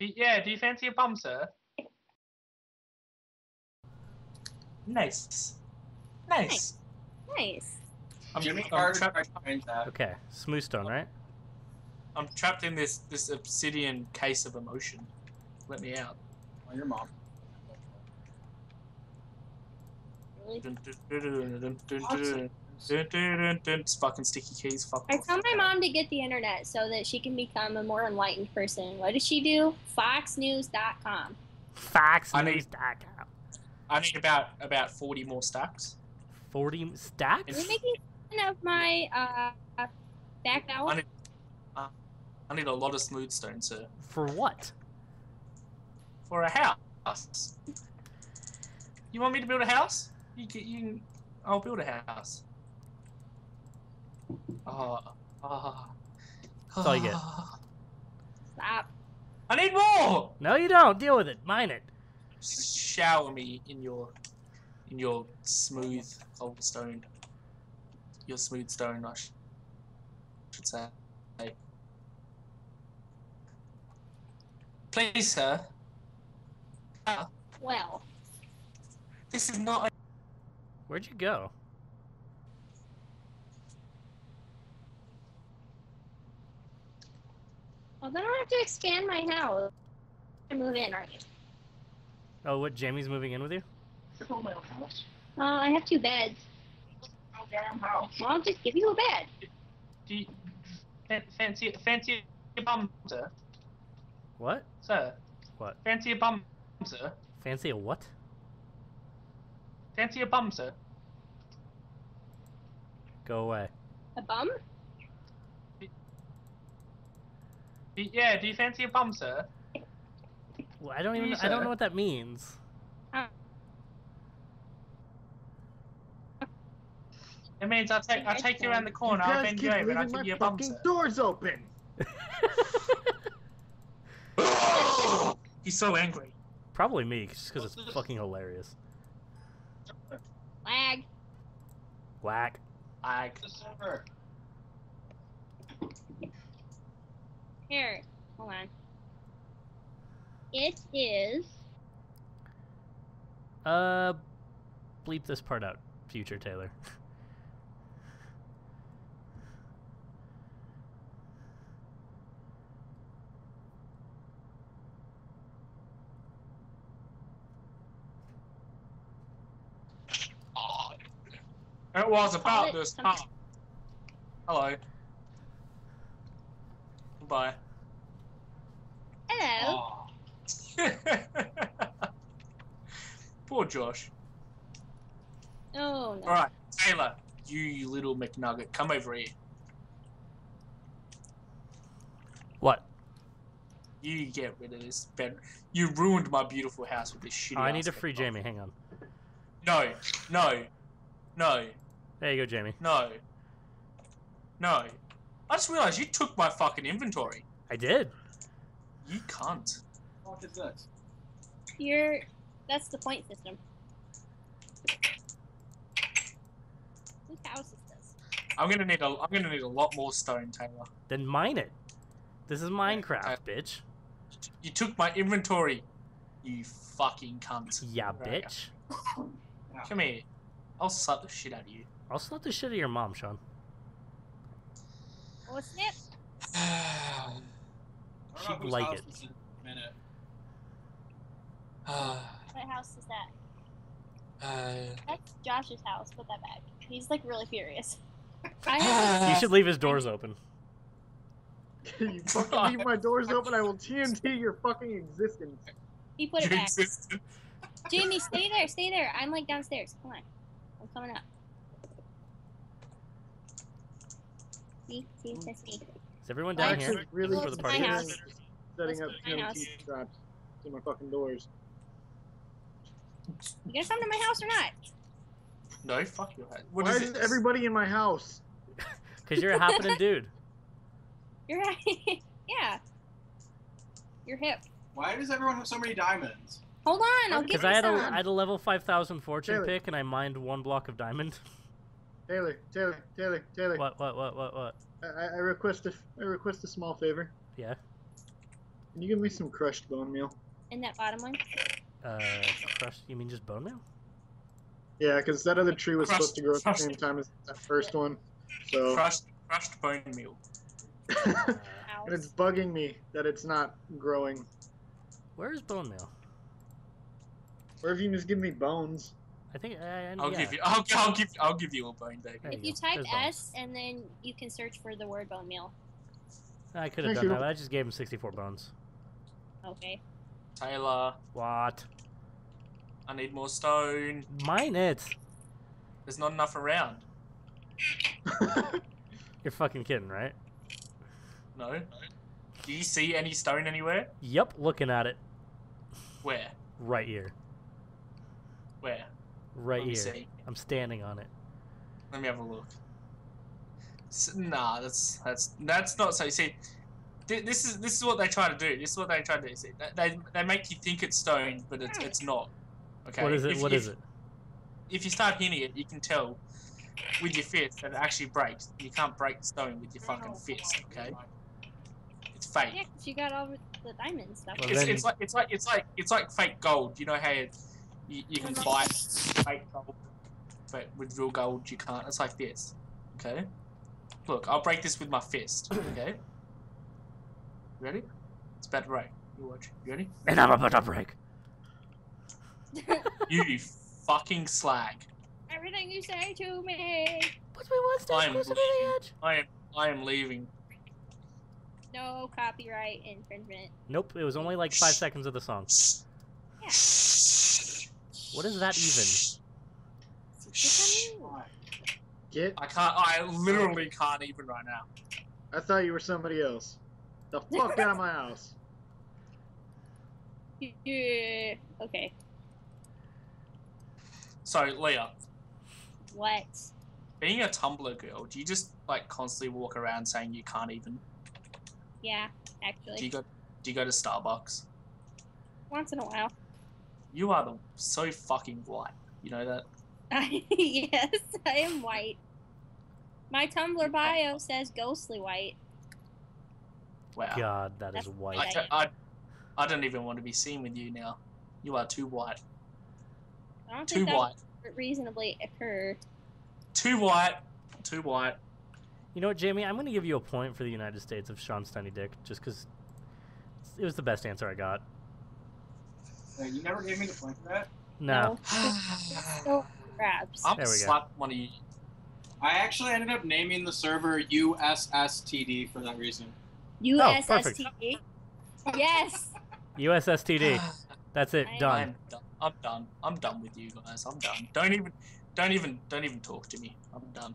Yeah, do you fancy a bum, sir? Nice. Nice. Nice. I'm, Jimmy I'm, Carter trapped, to change that. Okay, smooth stone, right? I'm trapped in this this obsidian case of emotion. Let me out. Oh, your mom. Really? Dun, dun, dun, dun, dun, dun, fucking sticky keys. Fuck I off. tell my mom to get the internet so that she can become a more enlightened person. What does she do? Foxnews.com. Facts I need- news dot com. I need about about forty more stacks. Forty Are you stacks. making fun of my uh, back I hour? need I need a lot of smooth stone, sir, For what? for a house. You want me to build a house? You can, you can I'll build a house. Oh. That's all you get. Stop. I need more. No, you don't. Deal with it. Mine it. shower me in your in your smooth cobblestone. Your smooth stone, I sh- should say. Please, sir. Well, this is not. A- Where'd you go? Well, then I have to expand my house. I move in, right? Oh, what? Jamie's moving in with you? It's my house. Uh, I have two beds. Oh, damn house. Well, I'll just give you a bed. Do you fa- fancy fancy a bum, sir? What? Sir. What? Fancy a bum, sir? Fancy a what? Fancy a bum, sir? Go away. A bum? Do- Yeah, do you fancy a bum, sir? Well, I don't even. Please, I don't know what that means. It means I'll take I'll take you around the corner, I'll bend you over, and I'll give you a bum, fucking sir. doors open. He's so angry. Probably me, just because it's fucking hilarious. Lag. Whack. Ag. December. Here. Hold on. It is. Uh, bleep this part out, future Taylor. It was about this time. Hello. Goodbye. Hello. Oh. Poor Josh. Oh, no. Alright, Taylor, you, you little McNugget, come over here. What? You get rid of this bed. You ruined my beautiful house with this shitty Oh, I need to free bed. Jamie. Hang on. No, no, no, There you go, Jamie. no, no. I just realized you took my fucking inventory. I did. You can't. cunt. What is this? You're. That's the point system. Whose house is this? I'm gonna need a. I'm gonna need a lot more stone, Taylor. Then mine it. This is Minecraft, bitch. You took my inventory. You fucking cunt. Yeah, Right. bitch. Come here. I'll suck the shit out of you. I'll slap the shit out of your mom, Sean. Oh, snip. I don't know She'd like it. this is in a minute. What house is that? Uh, That's Josh's house. Put that back. He's like really furious. I You should leave his doors open. you fucking leave my doors open, I will TNT your fucking existence. he put it back. Jamie, stay there, stay there. I'm like downstairs. Come on. I'm coming up. See, see, that's me. Is everyone down actually here? really for the party? my house. setting up my house. TNT traps to my fucking doors. You gonna come to my house or not? No, fuck your head. What Why is is everybody in my house? Because you're a happening dude. You're right. yeah. You're hip. Why does everyone have so many diamonds? Hold on, I'll give Because you I had a. I had a level five thousand fortune Taylor. pick and I mined one block of diamond. Taylor, Taylor, Taylor, Taylor. What what what what what? I, I request a, I request a small favor. Yeah. Can you give me some crushed bone meal? In that bottom one. Uh, crushed. You mean just bone meal? Yeah, because that other tree was Crushed- supposed to grow at the same time as that first one. So Crushed, crushed bone meal. and it's bugging me that it's not growing. Where is bone meal? Or if you can just give me bones. I think. Uh, I'll yeah. give you. I'll, I'll give. I'll give you a bone bag. There If you you type There's bones. S and then you can search for the word bone meal. I could have done that. But I just gave him 64 bones. Okay. Taylor, What? I need more stone. Mine it. There's not enough around. You're fucking kidding, right? No. Do you see any stone anywhere? Yep, looking at it. Where? Right here. Where? Right here. see. I'm standing on it. Let me have a look. S- Nah, that's that's that's not so. You See, thi- this is this is what they try to do. This is what they try to do. See, they- they they make you think it's stone, but it's it's not. Okay. What is it? If- What if, is it? If you start hitting it, you can tell with your fist that it actually breaks. You can't break stone with your fucking fist. Okay. It's fake. Yeah, 'cause you got all the diamond stuff. Well, It's, then- it's like it's like it's like it's like fake gold. You know how you, you can buy fake gold, but with real gold you can't. It's like this. Okay. Look, I'll break this with my fist. Okay. Ready? It's about to break. You watch. You ready? And I'm about to break. You fucking slag. Everything you say to me. Puts me one step I'm closer to the edge. I am I am leaving. No copyright infringement. Nope, it was only like five seconds of the song. What is that even? Secret Get? I can't. I literally can't even right now. I thought you were somebody else. The fuck out of my house. Yeah. Okay. So Leah, What? being a Tumblr girl, do you just like constantly walk around saying you can't even? Yeah, Do you actually. go? Do you go to Starbucks? Once in a while. You are the so fucking white. You know that? yes, I am white. My Tumblr bio says ghostly white. Wow. God, that is That's white. I, don't- I, I don't even want to be seen with you now. You are too white. I don't Too think that white. would reasonably occur. Too white. Too white. You know what, Jamie? I'm going to give you a point for the United States of Sean Stunny Dick, just because it was the best answer I got. Uh, you never gave me the point for that. No. Still grabs. I'm There gonna we go. one of you. I actually ended up naming the server USSTD for that reason. USSTD. yes. USSTD. That's it. I- Done. Done. I'm done. I'm done with you guys. I'm done. Don't even, don't even, don't even talk to me. I'm done.